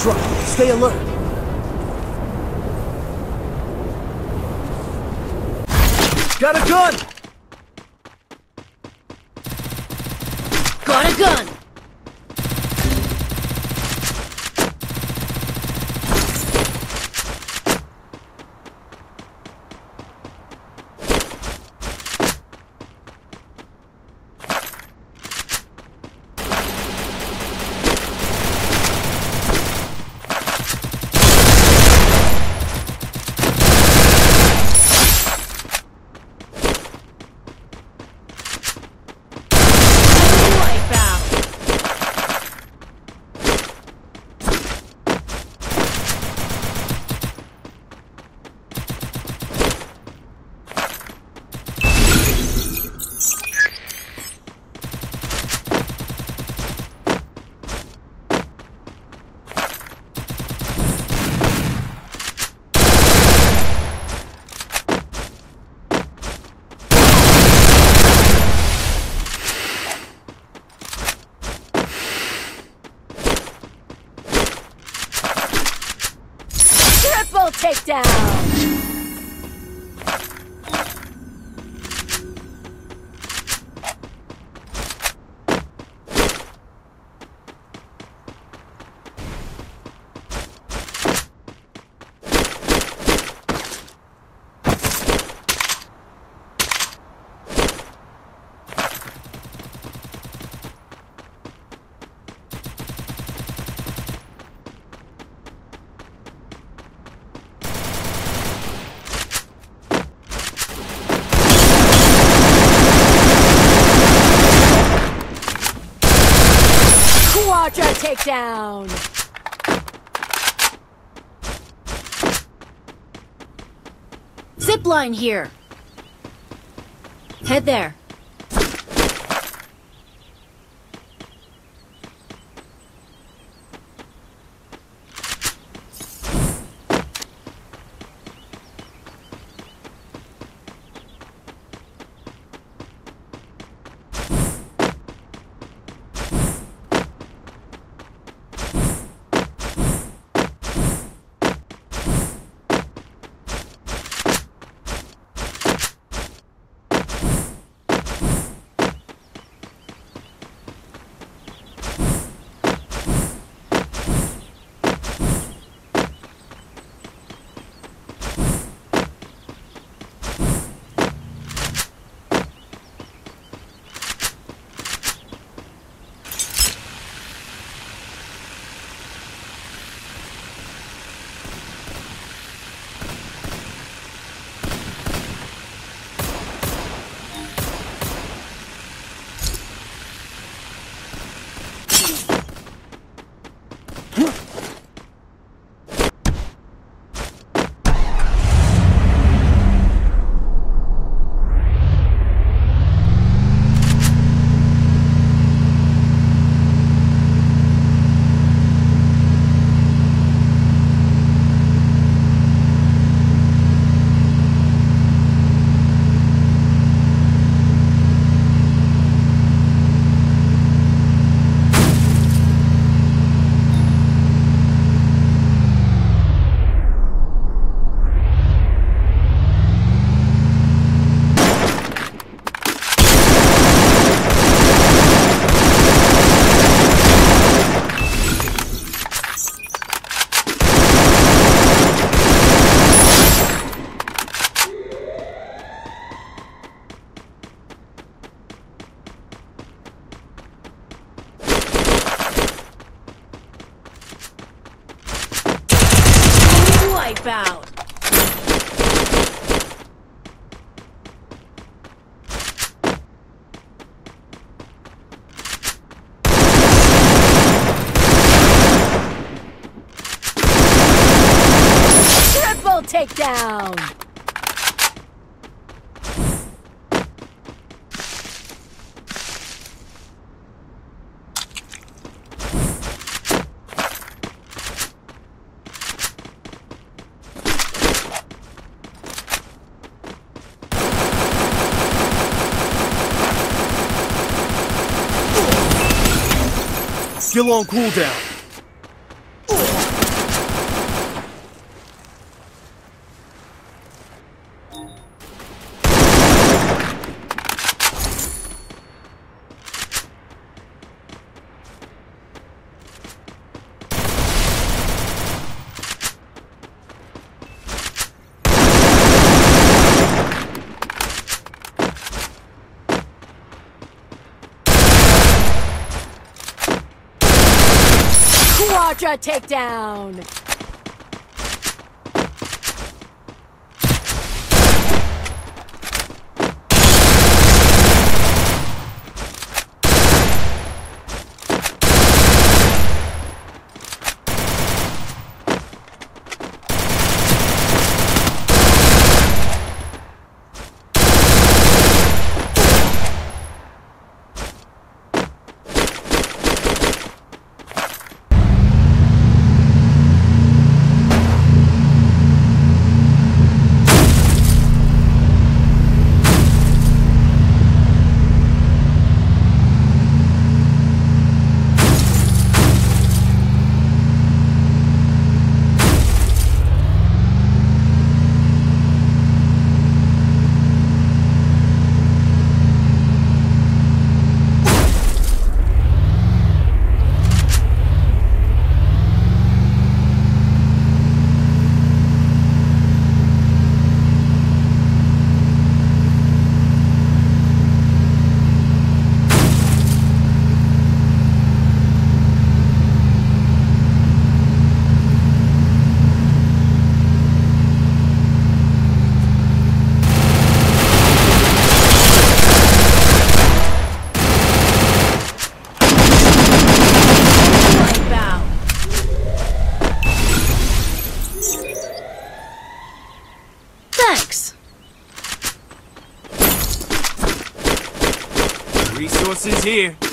Stay alert. Got a gun! Got a gun! Takedown! Zip line here. Head there. Takedown! Skill on cooldown. Quadra takedown! Resources here.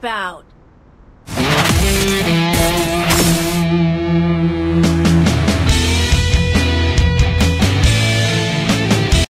Team Wipeout!